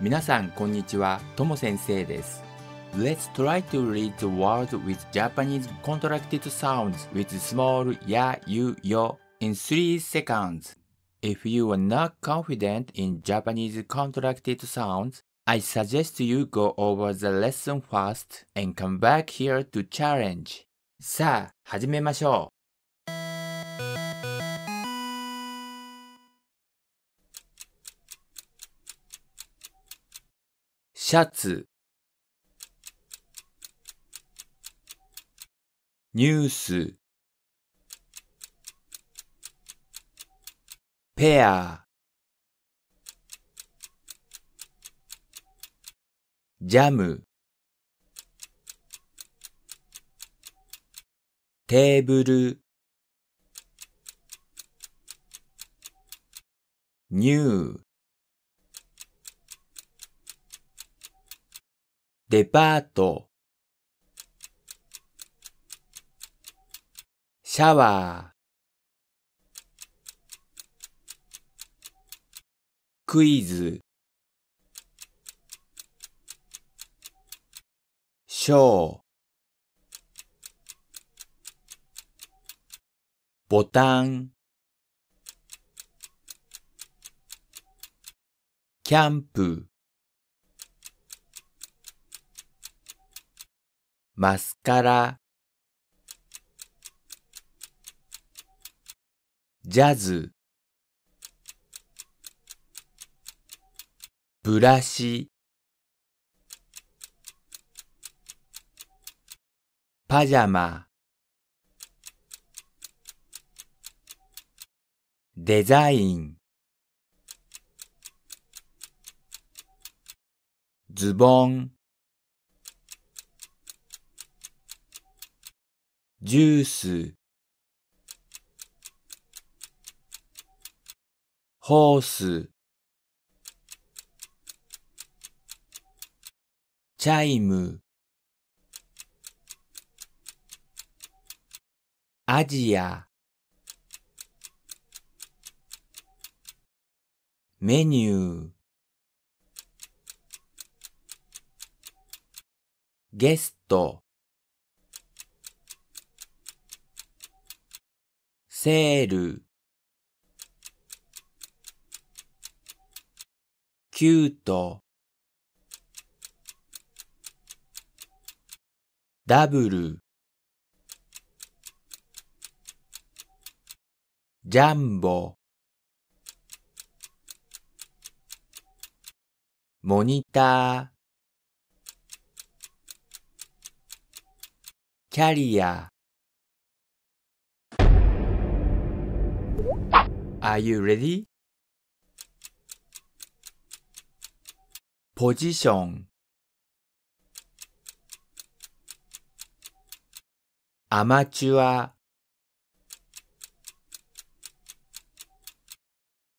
皆さんこんにちは、とも先生です。Let's try to read the word with Japanese contracted sounds with small ya, you, yo in 3 seconds. If you are not confident in Japanese contracted sounds, I suggest you go over the lesson first and come back here to challenge. さあ、始めましょう。 シャツ。ニュース。ペア。ジャム。テーブル。ニュー。デパート。シャワー。クイズ。ショー。ボタン。キャンプ。マスカラ。ジャズ。ブラシ。パジャマ。デザイン。ズボン。ジュース。ホース。チャイム。アジア。メニュー。ゲスト。セール。キュート。ダブル。ジャンボ。モニター。キャリア。Are you ready? ポジションアマチュア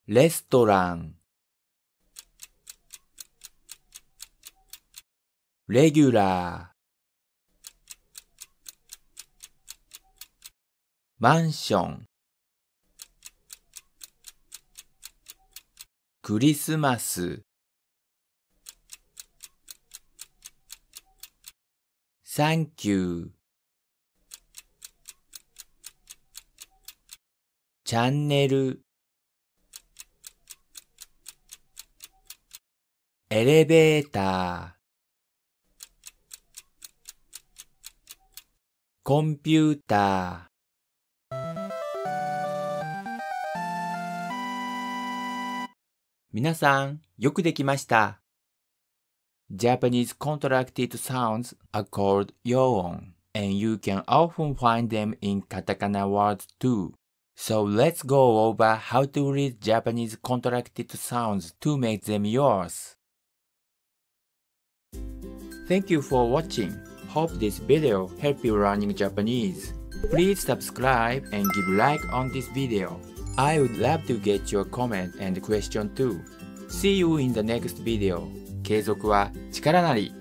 レストランレギュラーマンションクリスマス。サンキューチャンネル。エレベーター。コンピューター。皆さん、よくできました。Japanese contracted sounds are called yoon, and you can often find them in katakana words too. So let's go over how to read Japanese contracted sounds to make them yours. Thank you for watching. Hope this video helped you learning Japanese. Please subscribe and give like on this video. I would love to get your comment and question too. See you in the next video. 継続は力なり。